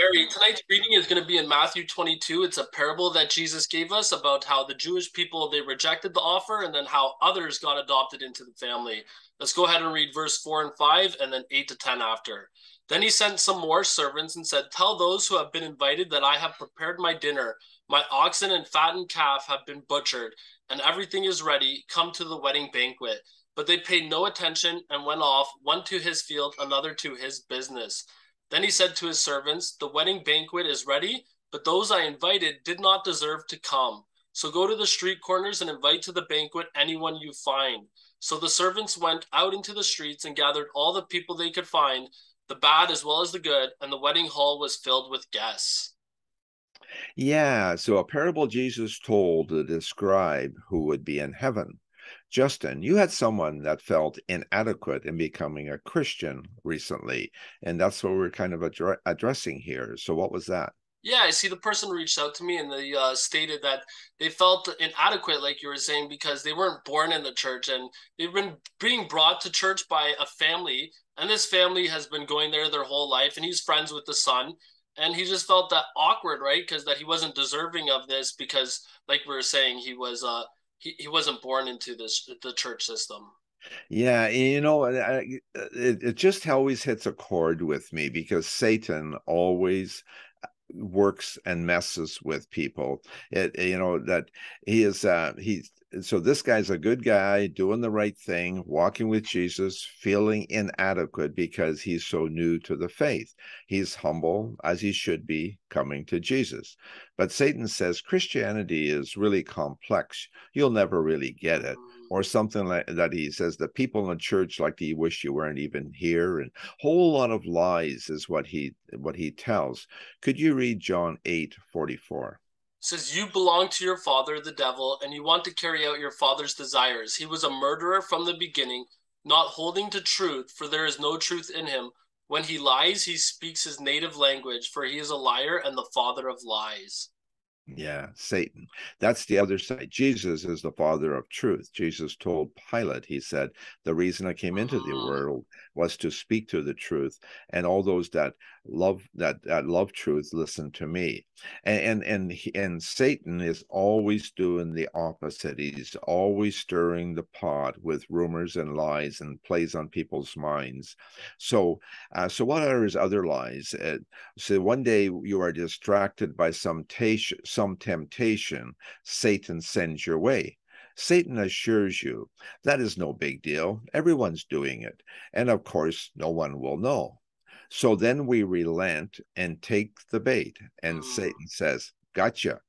Tonight's reading is going to be in Matthew 22. It's a parable that Jesus gave us about how the Jewish people they rejected the offer and then how others got adopted into the family. Let's go ahead and read verse 4 and 5 and then 8 to 10 after. Then he sent some more servants and said, Tell those who have been invited that I have prepared my dinner. My oxen and fattened calf have been butchered, and everything is ready. Come to the wedding banquet. But they paid no attention and went off, one to his field, another to his business. Then he said to his servants, The wedding banquet is ready, but those I invited did not deserve to come. So go to the street corners and invite to the banquet anyone you find. So the servants went out into the streets and gathered all the people they could find, the bad as well as the good, and the wedding hall was filled with guests. Yeah, so a parable Jesus told to describe who would be in heaven. Justin, you had someone that felt inadequate in becoming a Christian recently, and that's what we're kind of addre- addressing here. So, what was that? Yeah, I see the person reached out to me and they uh, stated that they felt inadequate, like you were saying, because they weren't born in the church and they've been being brought to church by a family, and this family has been going there their whole life, and he's friends with the son, and he just felt that awkward, right? Because that he wasn't deserving of this because, like we were saying, he was uh, he, he wasn't born into this the church system. Yeah you know it, it just always hits a chord with me because satan always uh, works and messes with people. It you know that he is uh he's Uh, so this guy's a good guy doing the right thing walking with jesus feeling inadequate because he's so new to the faith. He's humble as he should be coming to jesus. But satan says christianity is really complex. You'll never really get it. Or mm. something like that he says the people in the church like to wish you weren't even here and whole lot of lies is what he what he tells. Could you read john 8 44 says you belong to your father the devil and you want to carry out your father's desires. He was a murderer from the beginning not holding to truth for there is no truth in him. When he lies he speaks his native language for he is a liar and the father of lies yeah, Satan. That's the other side. Jesus is the father of truth. Jesus told Pilate, he said, The reason I came into the world was to speak to the truth, and all those that love that, that love truth listen to me. And and and, and Satan is always doing the opposite. He's always stirring the pot with rumors and lies and plays on people's minds. So, uh, so what are his other lies? Uh, so one day you are distracted by some temptation some temptation Satan sends your way. Satan assures you that is no big deal. Everyone's doing it. And of course, no one will know. So then we relent and take the bait. And mm. Satan says, Gotcha.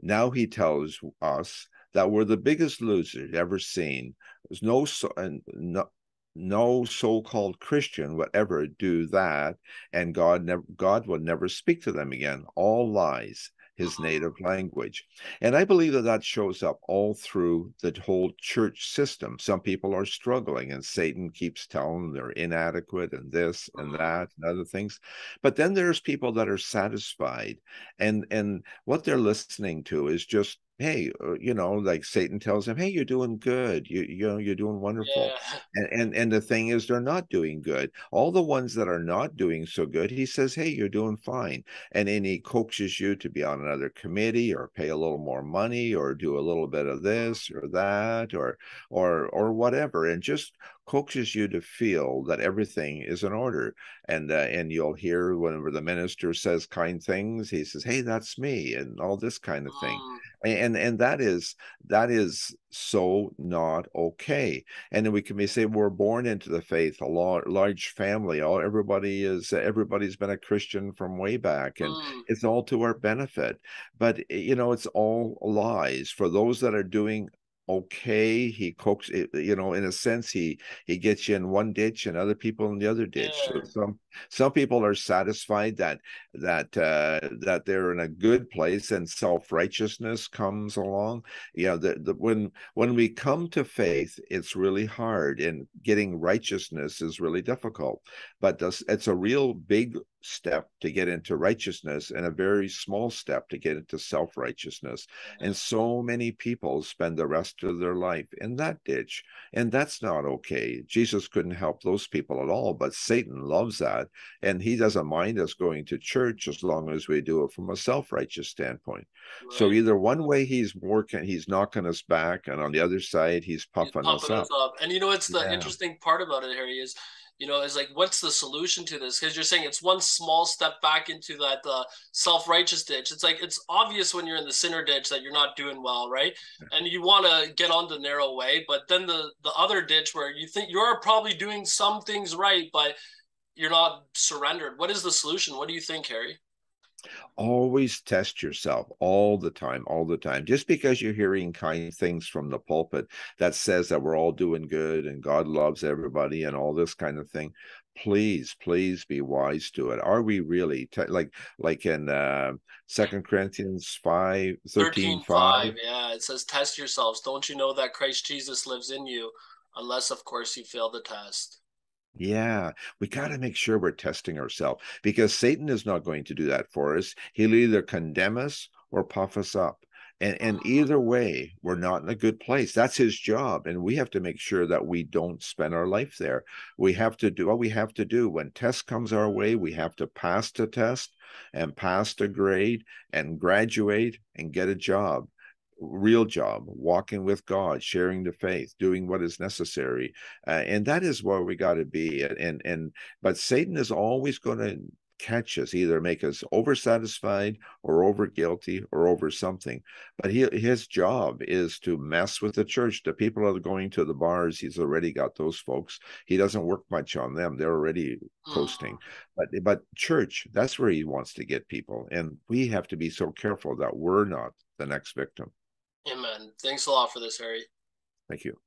Now he tells us that we're the biggest losers ever seen. There's no, so, no, no so-called Christian would ever do that, and God never God will never speak to them again. All lies his native language. And I believe that that shows up all through the whole church system. Some people are struggling, and Satan keeps telling them they're inadequate and this and mm-hmm. that and other things. But then there's people that are satisfied, and and what they're listening to is just hey uh, you know like satan tells him hey you're doing good. You you know you're doing wonderful. Yeah. and, and and the thing is they're not doing good. All the ones that are not doing so good he says hey you're doing fine. And then he coaxes you to be on another committee or pay a little more money or do a little bit of this or that or or or whatever. And just coaxes you to feel that everything is in order and uh, and you'll hear whenever the minister says kind things he says hey that's me and all this kind of thing. Mm and and that is that is so not okay. And then we can be say we're born into the faith a large family all everybody is everybody's been a christian from way back and mm. it's all to our benefit. But you know it's all lies for those that are doing okay he cooks it you know in a sense he he gets you in one ditch and other people in the other ditch. Yeah. so some some people are satisfied that that uh that they're in a good place and self-righteousness comes along. You know the, the when when we come to faith it's really hard and getting righteousness is really difficult. But this, it's a real big step to get into righteousness and a very small step to get into self righteousness. And mm-hmm. so many people spend the rest of their life in that ditch. And that's not okay. Jesus couldn't help those people at all, but Satan loves that. And he doesn't mind us going to church as long as we do it from a self righteous standpoint. Right. So either one way he's working, he's knocking us back, and on the other side, he's puffing, he's puffing us, us up. up. And you know, it's the yeah. interesting part about it, Harry, is you know is like what's the solution to this? Because you're saying it's one small step back into that uh, self-righteous ditch. It's like it's obvious when you're in the sinner ditch that you're not doing well right? And you want to get on the narrow way but then the the other ditch where you think you're probably doing some things right but you're not surrendered. What is the solution? What do you think harry always test yourself all the time all the time. Just because you're hearing kind things from the pulpit that says that we're all doing good and god loves everybody and all this kind of thing please please be wise to it. Are we really te- like like in uh second corinthians 5 13, 13 5, 5 yeah it says test yourselves. Don't you know that christ jesus lives in you unless of course you fail the test yeah, we got to make sure we're testing ourselves because Satan is not going to do that for us. He'll either condemn us or puff us up. And, and ah. either way, we're not in a good place. That's his job. And we have to make sure that we don't spend our life there. We have to do what we have to do. When test comes our way, we have to pass the test and pass the grade and graduate and get a job real job walking with god sharing the faith doing what is necessary uh, and that is where we got to be and and but satan is always going to catch us either make us oversatisfied or over guilty or over something but he, his job is to mess with the church. The people are going to the bars. He's already got those folks. He doesn't work much on them. They're already coasting but but church that's where he wants to get people and we have to be so careful that we're not the next victim Amen. Thanks a lot for this, Harry. Thank you.